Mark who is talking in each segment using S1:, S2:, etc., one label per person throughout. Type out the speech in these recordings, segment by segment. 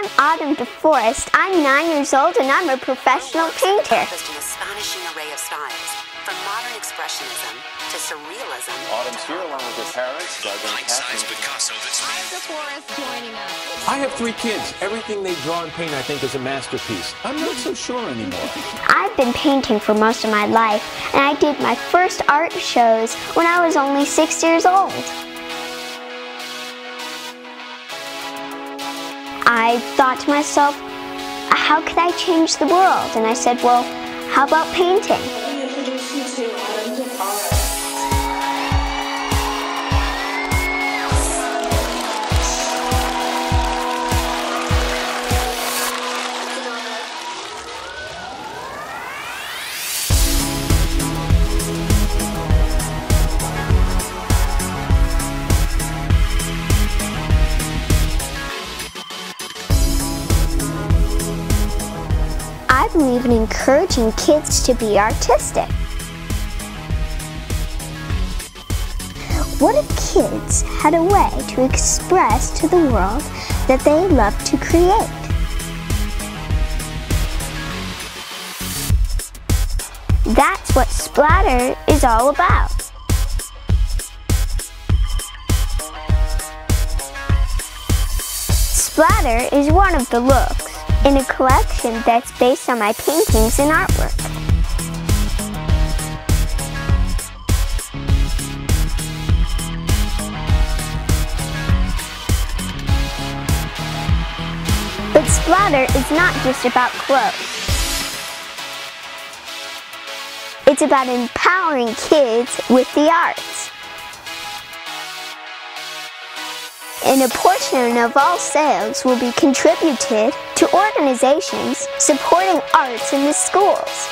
S1: I'm Autumn DeForest. I'm nine years old and I'm a professional painter.
S2: Encompassed an astonishing array of styles, from modern expressionism to surrealism.
S3: Autumn's here along with her parents, Doug and
S4: Life-size Picasso that's me.
S5: DeForest joining us.
S6: I have three kids. Everything they draw and paint, I think, is a masterpiece. I'm not so sure anymore.
S1: I've been painting for most of my life and I did my first art shows when I was only six years old. I thought to myself, how could I change the world? And I said, well, how about painting? Believe in encouraging kids to be artistic. What if kids had a way to express to the world that they love to create? That's what Splatter is all about. Splatter is one of the looks in a collection that's based on my paintings and artwork. But Splatter is not just about clothes. It's about empowering kids with the arts. And a portion of all sales will be contributed to organizations supporting arts in the schools.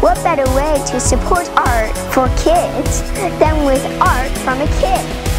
S1: What better way to support art for kids than with art from a kid?